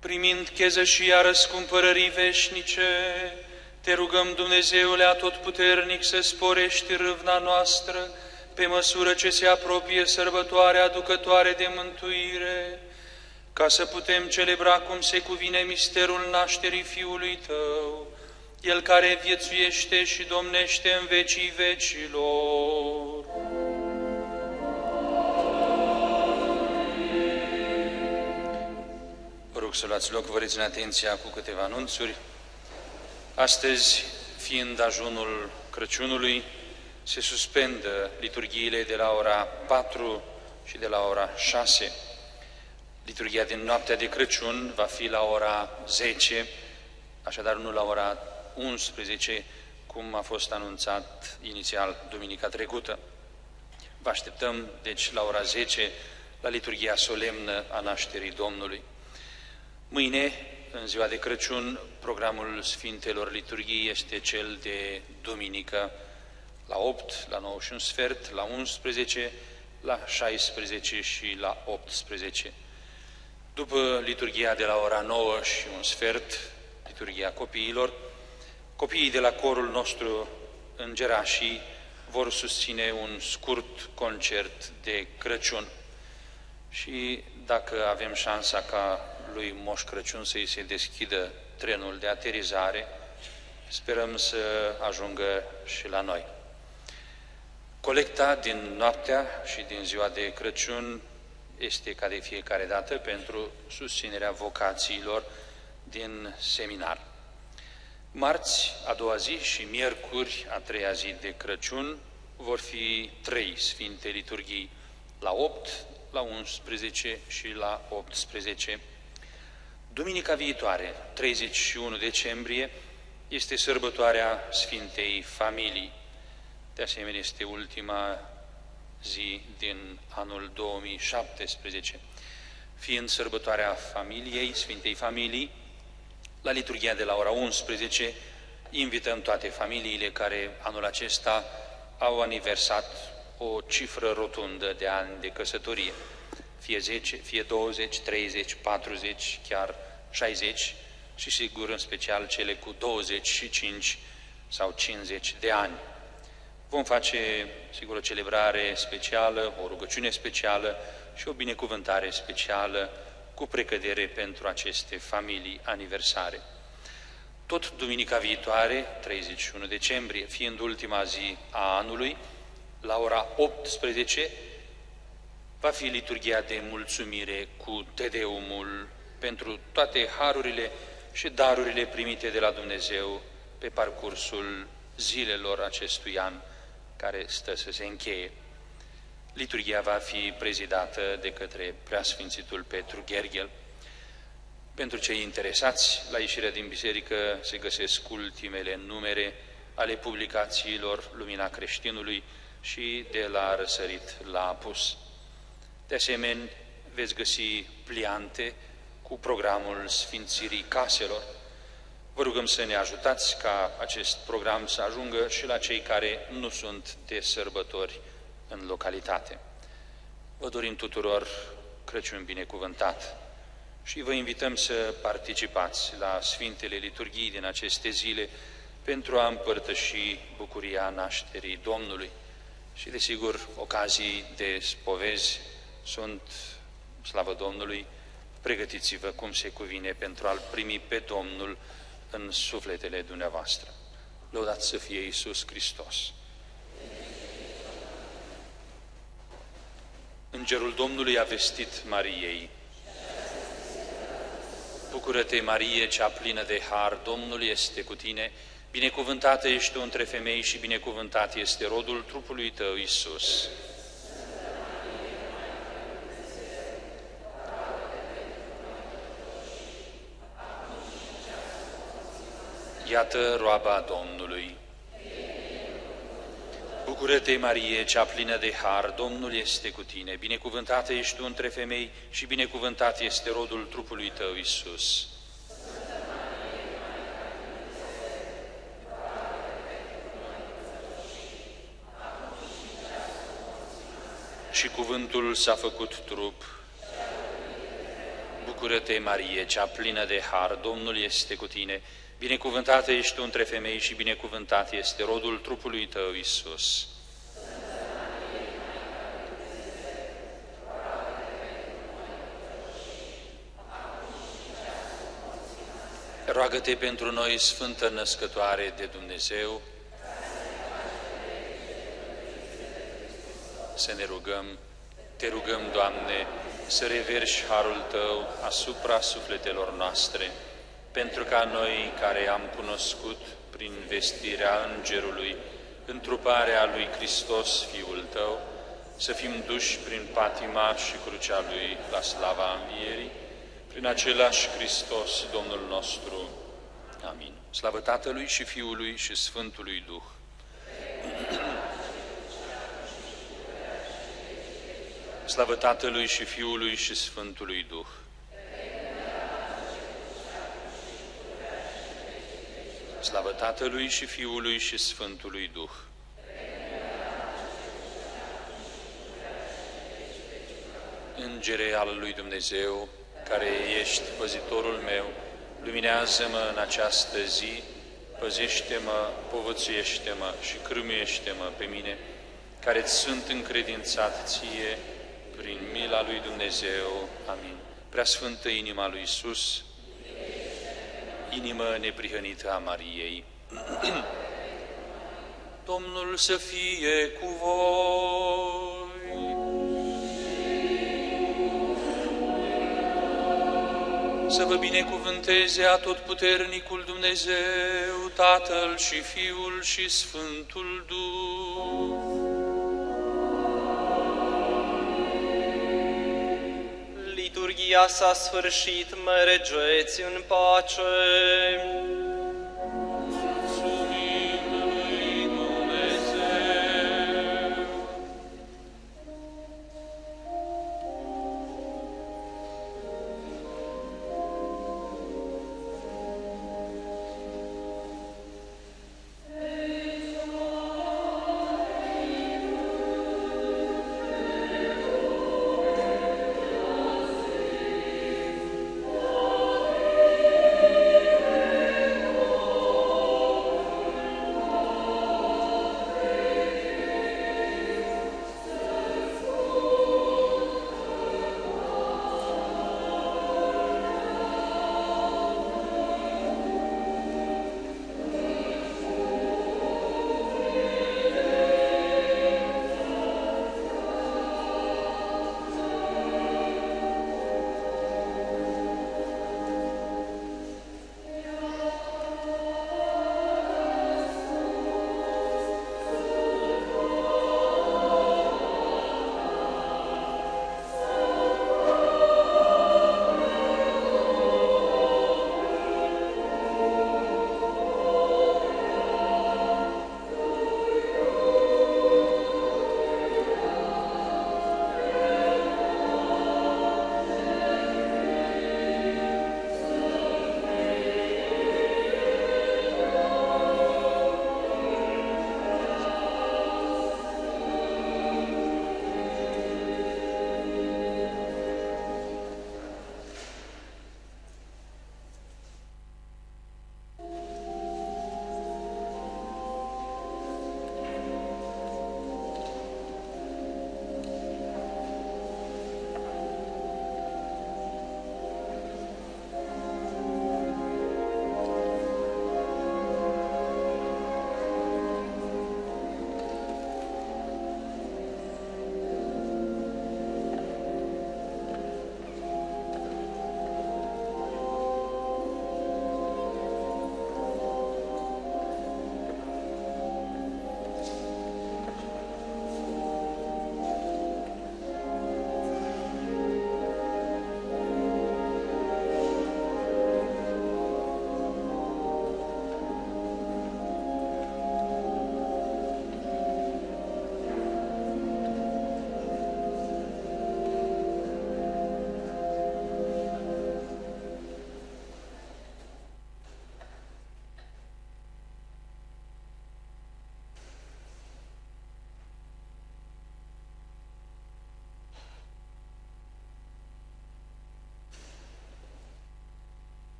Primind chezășia răscumpărării veșnice, te rugăm, Dumnezeule Atotputernic, să sporești râvna noastră pe măsură ce se apropie sărbătoarea aducătoare de mântuire, ca să putem celebra cum se cuvine misterul nașterii Fiului Tău, El care viețuiește și domnește în vecii vecilor. Rog să luați loc, vă rețin atenția cu câteva anunțuri. Astăzi, fiind ajunul Crăciunului, se suspendă liturghiile de la ora 4 și de la ora 6. Liturghia din noaptea de Crăciun va fi la ora 10, așadar nu la ora 11, cum a fost anunțat inițial duminica trecută. Vă așteptăm, deci, la ora 10, la liturghia solemnă a nașterii Domnului. Mâine, în ziua de Crăciun, programul Sfintelor Liturghii este cel de duminică la 8, la 9 și un sfert, la 11, la 16 și la 18. După liturgia de la ora 9 și un sfert, liturgia copiilor, copiii de la corul nostru îngerașii vor susține un scurt concert de Crăciun. Și dacă avem șansa ca lui Moș Crăciun să-i se deschidă trenul de aterizare, sperăm să ajungă și la noi. Colecta din noaptea și din ziua de Crăciun este ca de fiecare dată pentru susținerea vocațiilor din seminar. Marți, a doua zi și miercuri, a treia zi de Crăciun, vor fi trei Sfinte Liturghii, la 8, la 11 și la 18. Duminica viitoare, 31 decembrie, este sărbătoarea Sfintei Familii. De asemenea, este ultima zi din anul 2017. Fiind sărbătoarea familiei, Sfintei Familii, la liturgia de la ora 11, invităm toate familiile care anul acesta au aniversat o cifră rotundă de ani de căsătorie, fie 10, fie 20, 30, 40, chiar 60 și sigur în special cele cu 25 sau 50 de ani. Vom face, sigur, o celebrare specială, o rugăciune specială și o binecuvântare specială cu precădere pentru aceste familii aniversare. Tot duminica viitoare, 31 decembrie, fiind ultima zi a anului, la ora 18, va fi liturgia de mulțumire cu Tedeumul pentru toate harurile și darurile primite de la Dumnezeu pe parcursul zilelor acestui an care stă să se încheie. Liturgia va fi prezidată de către Preasfințitul Petru Gergel. Pentru cei interesați, la ieșirea din biserică se găsesc ultimele numere ale publicațiilor Lumina Creștinului și de la răsărit la apus. De asemenea, veți găsi pliante cu programul Sfințirii Caselor, Vă rugăm să ne ajutați ca acest program să ajungă și la cei care nu sunt de sărbători în localitate. Vă dorim tuturor Crăciun binecuvântat și vă invităm să participați la Sfintele Liturghii din aceste zile pentru a împărtăși bucuria nașterii Domnului. Și, desigur, ocazii de spovezi sunt, slavă Domnului, pregătiți-vă cum se cuvine pentru a-L primi pe Domnul în sufletele dumneavoastră. Lăudați să fie Iisus Hristos! Îngerul Domnului a vestit Mariei, Bucură-te, Marie, cea plină de har, Domnul este cu tine, binecuvântată ești tu între femei și binecuvântat este rodul trupului tău, Iisus. Iată roaba Domnului. Bucură-te, Marie, cea plină de har, Domnul este cu tine, binecuvântată ești tu între femei și binecuvântat este rodul trupului tău, Iisus. Și cuvântul s-a făcut trup. Bucură-te, Marie, cea plină de har, Domnul este cu tine. Binecuvântată ești tu între femei și binecuvântat este rodul trupului tău, Isus. Roagă-te pentru noi, Sfântă Născătoare de Dumnezeu, să ne rugăm, te rugăm, Doamne, să reverși harul Tău asupra sufletelor noastre, pentru ca noi care am cunoscut prin vestirea Îngerului întruparea lui Hristos, Fiul Tău, să fim duși prin patima și crucea Lui la slava Învierii, prin același Hristos, Domnul nostru. Amin. Slavă Tatălui și Fiului și Sfântului Duh. Slavă Tatălui și Fiului și Sfântului Duh. Slavă Tatălui și Fiului și Sfântului Duh. Îngere al lui Dumnezeu, care ești păzitorul meu, luminează-mă în această zi, păzește-mă, povățuiește-mă și cârmuiește-mă pe mine, care-ți sunt încredințat ție prin mila lui Dumnezeu. Amin. Prea Sfântă inima lui Isus, inimă neprihănită a Mariei. Domnul să fie cu voi. Să vă binecuvânteze atotputernicul Dumnezeu, Tatăl și Fiul și Sfântul Duh. Liturghia s-a sfârșit, mă regeți în pace.